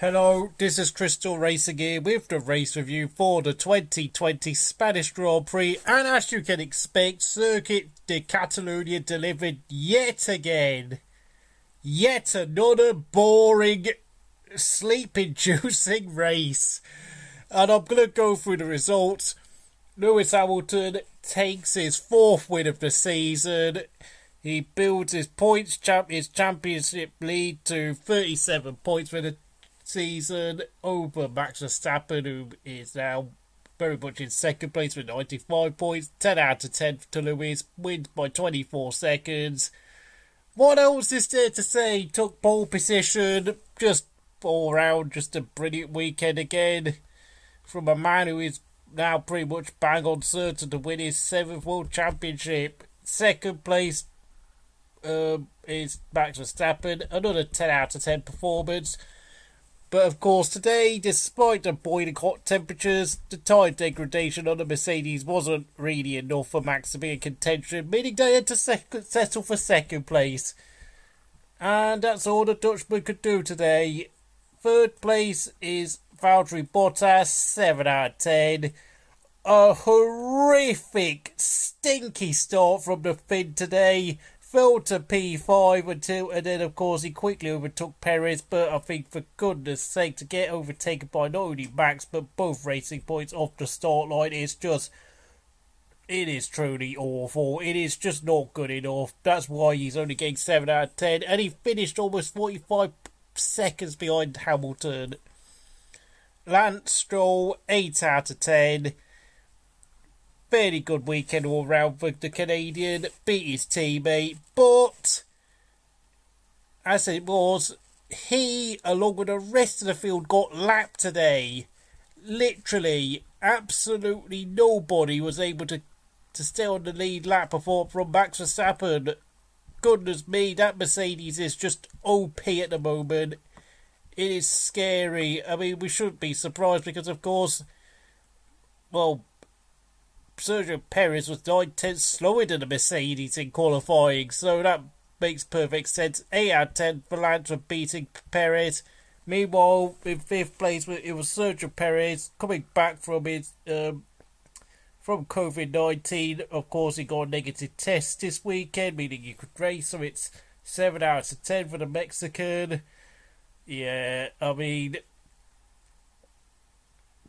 Hello, this is Crystal Racing here with the race review for the 2020 Spanish Grand Prix. And as you can expect, Circuit de Catalunya delivered yet again. Yet another boring, sleep inducing race. And I'm going to go through the results. Lewis Hamilton takes his fourth win of the season. He builds his points champ his championship lead to 37 points for the season over Max Verstappen, who is now very much in second place with 95 points. 10 out of 10 to Lewis, wins by 24 seconds. What else is there to say? Took pole position, just all round, just a brilliant weekend again from a man who is now pretty much bang on certain to win his seventh world championship. Second place um, is Max Verstappen, another 10 out of 10 performance. But of course, today, despite the boiling hot temperatures, the tire degradation on the Mercedes wasn't really enough for Max to be in contention, meaning they had to settle for second place. And that's all the Dutchman could do today. Third place is Valtteri Bottas, 7 out of 10. A horrific, stinky start from the Finn today fell to P5 until, and then of course he quickly overtook Perez. But I think for goodness sake, to get overtaken by not only Max but both racing points off the start line is just. It is truly awful. It is just not good enough. That's why he's only getting 7 out of 10. And he finished almost 45 seconds behind Hamilton. Lance Stroll, 8 out of 10 fairly good weekend all round for the Canadian. Beat his teammate, but as it was, he, along with the rest of the field, got lapped today. Literally, absolutely nobody was able to, to stay on the lead lap before from Max Verstappen. Goodness me, that Mercedes is just OP at the moment. It is scary. I mean, we shouldn't be surprised because, of course, well, Sergio Perez was nine tenths slower than the Mercedes in qualifying, so that makes perfect sense. 8 out of 10 for for beating Perez. Meanwhile, in fifth place, it was Sergio Perez coming back from his um, from COVID 19. Of course, he got a negative test this weekend, meaning he could race, so it's 7 out of 10 for the Mexican. Yeah, I mean,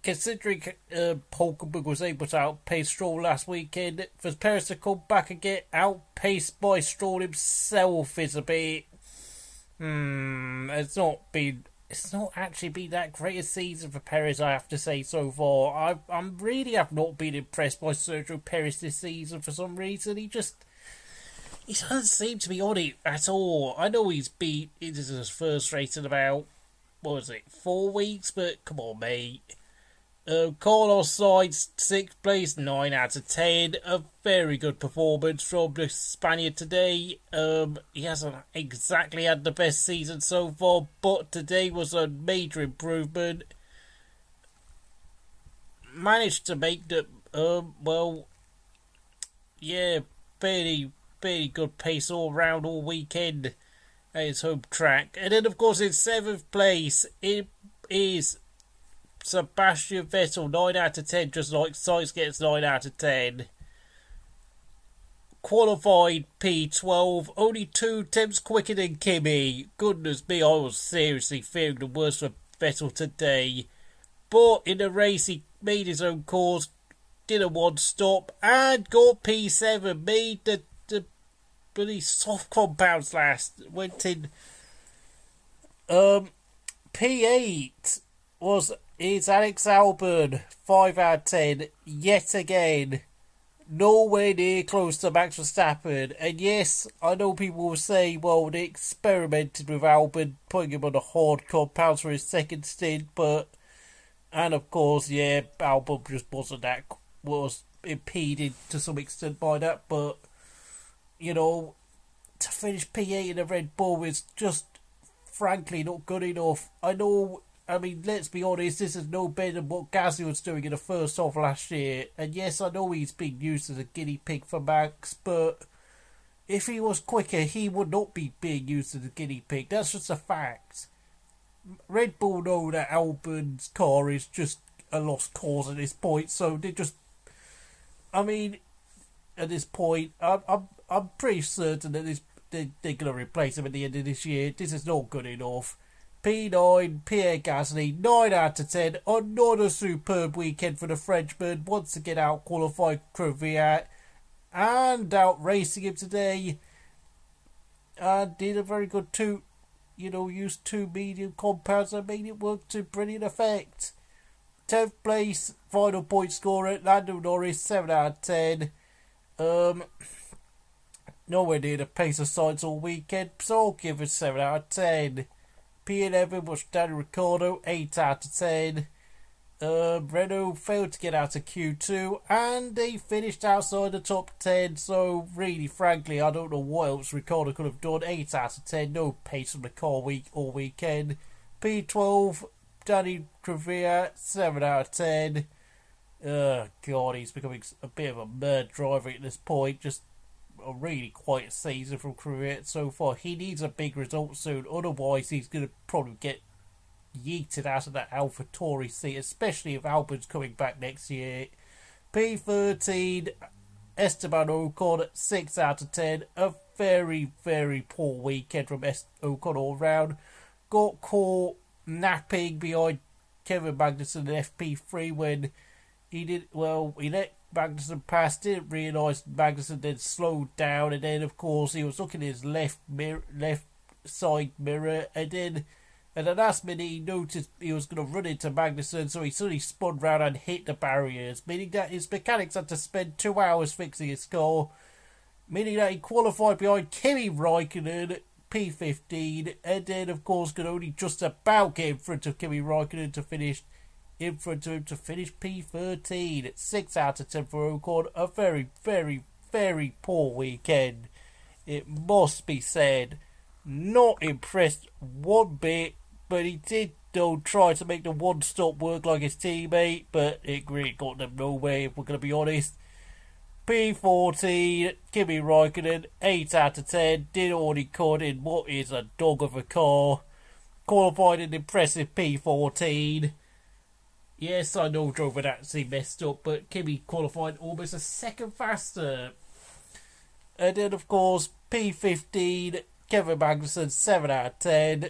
considering uh, Hulkenberg was able to outpace Stroll last weekend, for Perez to come back and get outpaced by Stroll himself is a bit. Hmm, it's not been. It's not actually been that great a season for Perez, I have to say so far. I I'm really have not been impressed by Sergio Perez this season for some reason. He just he doesn't seem to be on it at all. I know he's beat. This is his first race in about what was it four weeks, but come on, mate uh, Carlos Sainz, sixth place, 9 out of 10. A very good performance from the Spaniard today. Um, he hasn't exactly had the best season so far, but today was a major improvement. Managed to make the, um, well, yeah, fairly, fairly good pace all round all weekend at his home track. And then, of course, in seventh place, it is Sebastian Vettel, 9 out of 10, just like Sainz gets 9 out of 10. Qualified P12, only two attempts quicker than Kimi. Goodness me, I was seriously fearing the worst for Vettel today. But in the race, he made his own course, did a one stop, and got P7. Made the, the bloody soft compounds last. Went in. Um, P8 was is Alex Albon, 5 out of 10, yet again. Nowhere near close to Max Verstappen. And yes, I know people will say, well, they experimented with Albon, putting him on a hard compounds for his second stint, but. And of course, yeah, Albon just wasn't that. was impeded to some extent by that, but. You know, to finish P8 in a Red Bull is just frankly not good enough. I know I mean, let's be honest, this is no better than what Gasly was doing in the first half last year. And yes, I know he's being used as a guinea pig for Max, but if he was quicker, he would not be being used as a guinea pig. That's just a fact. Red Bull know that Albon's car is just a lost cause at this point, so they just. I mean, at this point, I'm I'm, I'm pretty certain that this they, they're going to replace him at the end of this year. This is not good enough. P9, Pierre Gasly, 9 out of 10. Another superb weekend for the Frenchman. Once again out qualified Kvyat and out racing him today. And did a very good two, you know, used two medium compounds and made it work to brilliant effect. 10th place, final point scorer, Lando Norris, 7 out of 10. Um, nowhere near the pace of Sainz all weekend, so I'll give it 7 out of 10. P11 was Daniel Ricciardo, 8 out of 10. Uh, Renault failed to get out of Q2 and they finished outside the top 10. So, really, frankly, I don't know what else Ricciardo could have done. 8 out of 10, no pace from the car week all weekend. P12, Danny Kvyat, 7 out of 10. Oh, God, he's becoming a bit of a mad driver at this point. Just a really quiet season from Kvyat so far. He needs a big result soon, otherwise, he's going to probably get yeeted out of that Alpha Tauri seat, especially if Albon's coming back next year. P13, Esteban Ocon, 6 out of 10. A very, very poor weekend from Ocon all round. Got caught napping behind Kevin Magnussen in FP3 when he did, well, he let Magnussen passed, didn't realise Magnussen then slowed down, and then, of course, he was looking at his left mirror, left side mirror, and then at the last minute, he noticed he was going to run into Magnussen, so he suddenly spun round and hit the barriers, meaning that his mechanics had to spend two hours fixing his car, meaning that he qualified behind Kimi Raikkonen, P15, and then, of course, could only just about get in front of Kimi Raikkonen to finish in of him to finish P13. at 6 out of 10 for a record. A very, very, very poor weekend. It must be said. Not impressed one bit but he did though try to make the one stop work like his teammate, but it really got them nowhere if we're going to be honest. P14, Kimi Raikkonen, 8 out of 10, did all he could in what is a dog of a car. Qualified an impressive P14. Yes, I know Giovinazzi messed up, but Kimi qualified almost a second faster. And then, of course, P15, Kevin Magnussen, 7 out of 10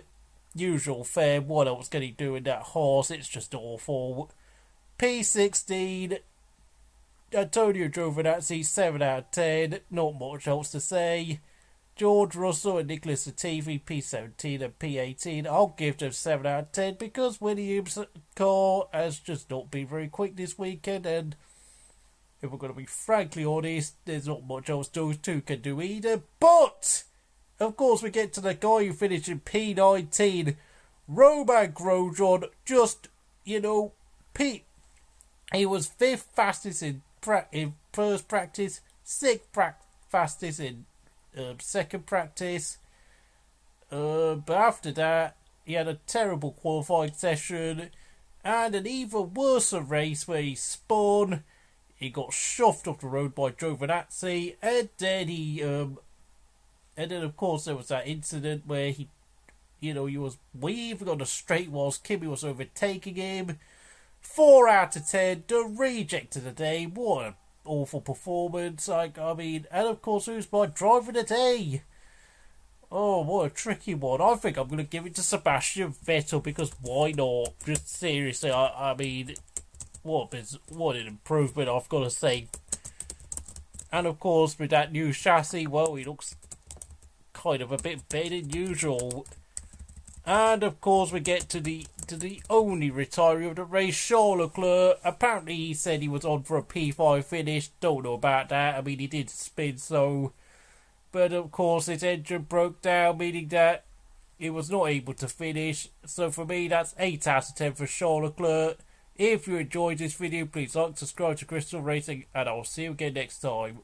usual fare. What else can he do with that horse? It's just awful. P16, Antonio Giovinazzi, 7 out of 10. Not much else to say. George Russell and Nicholas Latifi, P17 and P18. I'll give them 7 out of 10 because Williams' car has just not been very quick this weekend. And if we're going to be frankly honest, there's not much else those two can do either. But of course, we get to the guy who finished in P19, Romain Grosjean. Just, you know, Pete. He was fifth fastest in, pra- in first practice, sixth pra- fastest in uh, second practice. Uh, but after that, he had a terrible qualifying session and an even worse race where he spun. He got shoved off the road by Giovinazzi, and then he um, and then, of course, there was that incident where he, you know, he was weaving on the straight whilst Kimi was overtaking him. Four out of ten, the reject of the day. What an awful performance. Like, I mean, and of course, who's my driver of the day? Oh, what a tricky one. I think I'm going to give it to Sebastian Vettel because why not? Just seriously, I, I mean, what, what an improvement, I've got to say. And of course, with that new chassis, well, he looks kind of a bit better than usual. And of course, we get to the to the only retiree of the race, Charles Leclerc. Apparently, he said he was on for a P5 finish. Don't know about that. I mean, he did spin, so. But of course, his engine broke down, meaning that he was not able to finish. So for me, that's 8 out of 10 for Charles Leclerc. If you enjoyed this video, please like, subscribe to Crystal Racing, and I'll see you again next time.